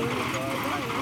Oh, my God.